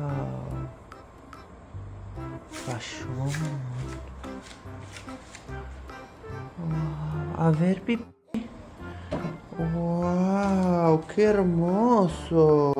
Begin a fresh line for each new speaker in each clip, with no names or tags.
Uau. Cachorro. A ver pipi. Uau, que hermoso.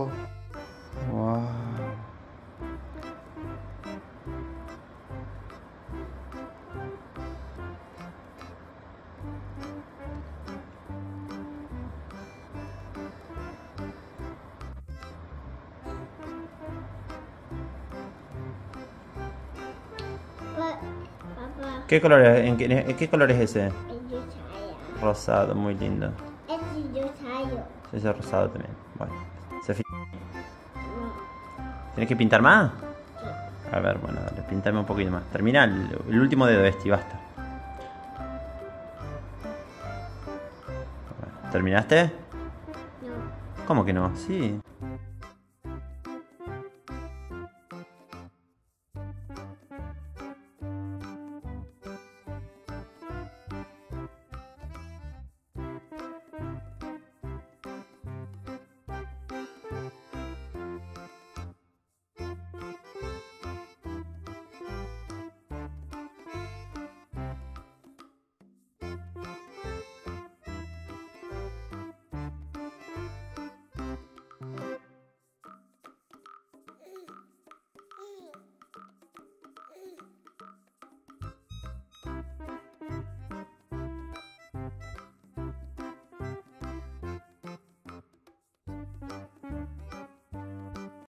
¿Qué color es, en en qué color es ese?
es.
Rosado, muy lindo.
Es.
Ese rosado también. Bueno. Se. ¿Tienes que pintar más?
Sí.
A ver, bueno, dale, pintame un poquito más. Termina el, el último dedo este y basta. ¿Terminaste?
No.
¿Cómo que no? Sí.